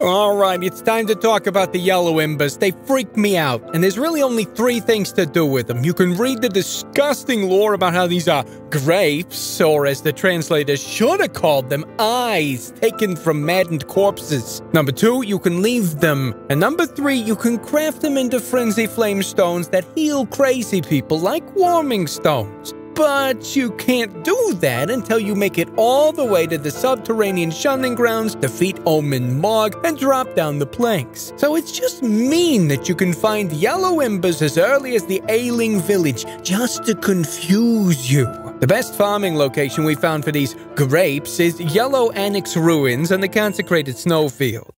Alright, it's time to talk about the yellow embers. They freak me out, and there's really only three things to do with them. You can read the disgusting lore about how these are grapes, or as the translators should have called them, eyes taken from maddened corpses. Number two, you can leave them. And number three, you can craft them into frenzy flame stones that heal crazy people like warming stones. But you can't do that until you make it all the way to the subterranean shunning grounds, defeat Omen Mohg, and drop down the planks. So it's just mean that you can find yellow embers as early as the Ailing village just to confuse you. The best farming location we found for these grapes is Yelough Anix Ruins and the consecrated snowfield.